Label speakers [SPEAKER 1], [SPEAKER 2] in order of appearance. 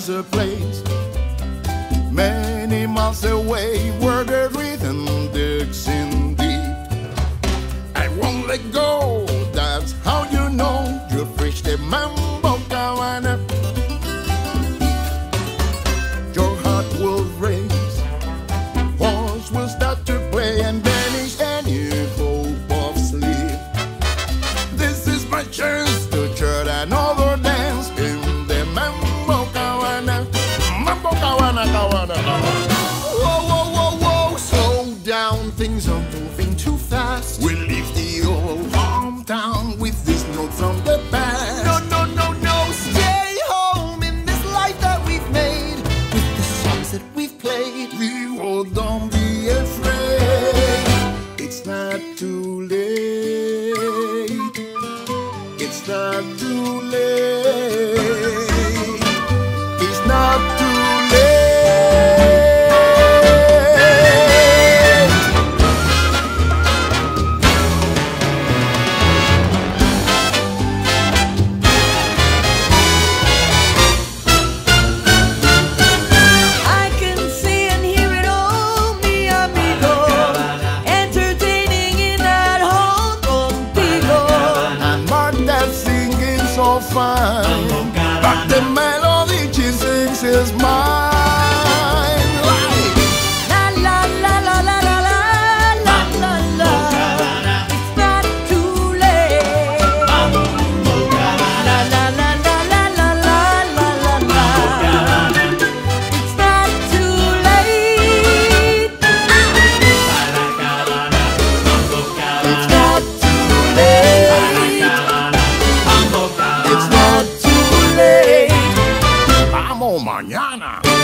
[SPEAKER 1] There's a place many miles away where the rhythm digs in deep. I won't let go, that's how you know you've reached the mambo down, things are moving too fast. We'll leave the old hometown with this note from the past.
[SPEAKER 2] No, no, no, no, stay home in this life that we've made with the songs that we've played.
[SPEAKER 1] Oh, don't be afraid. It's not too late. It's not too late. Fine. But the melody she sings is mine. Mañana.